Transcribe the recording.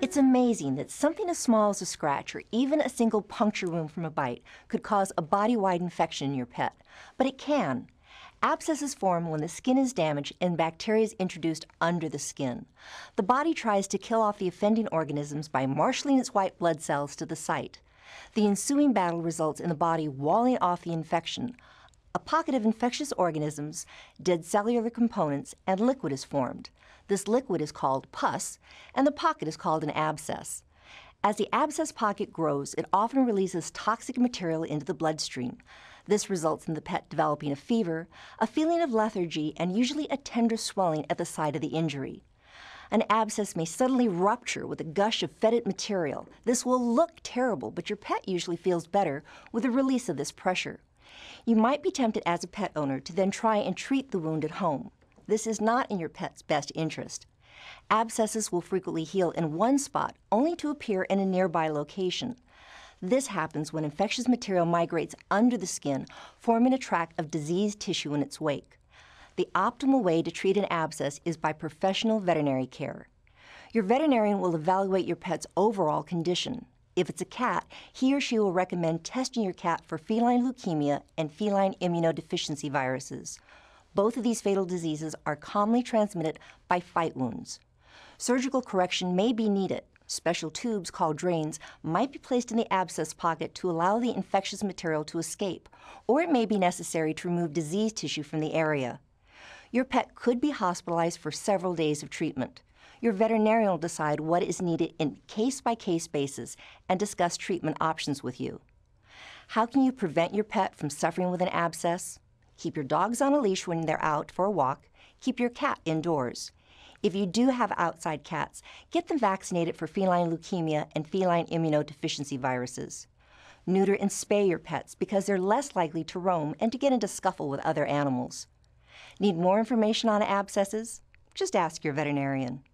It's amazing that something as small as a scratch or even a single puncture wound from a bite could cause a body-wide infection in your pet, but it can. Abscesses form when the skin is damaged and bacteria is introduced under the skin. The body tries to kill off the offending organisms by marshaling its white blood cells to the site. The ensuing battle results in the body walling off the infection. A pocket of infectious organisms, dead cellular components, and liquid is formed. This liquid is called pus, and the pocket is called an abscess. As the abscess pocket grows, it often releases toxic material into the bloodstream. This results in the pet developing a fever, a feeling of lethargy, and usually a tender swelling at the site of the injury. An abscess may suddenly rupture with a gush of fetid material. This will look terrible, but your pet usually feels better with the release of this pressure. You might be tempted as a pet owner to then try and treat the wound at home. This is not in your pet's best interest. Abscesses will frequently heal in one spot only to appear in a nearby location. This happens when infectious material migrates under the skin, forming a tract of diseased tissue in its wake. The optimal way to treat an abscess is by professional veterinary care. Your veterinarian will evaluate your pet's overall condition. If it's a cat, he or she will recommend testing your cat for feline leukemia and feline immunodeficiency viruses. Both of these fatal diseases are commonly transmitted by fight wounds. Surgical correction may be needed. Special tubes called drains might be placed in the abscess pocket to allow the infectious material to escape, or it may be necessary to remove diseased tissue from the area. Your pet could be hospitalized for several days of treatment. Your veterinarian will decide what is needed in case-by-case -case basis and discuss treatment options with you. How can you prevent your pet from suffering with an abscess? Keep your dogs on a leash when they're out for a walk. Keep your cat indoors. If you do have outside cats, get them vaccinated for feline leukemia and feline immunodeficiency viruses. Neuter and spay your pets because they're less likely to roam and to get into scuffle with other animals. Need more information on abscesses? Just ask your veterinarian.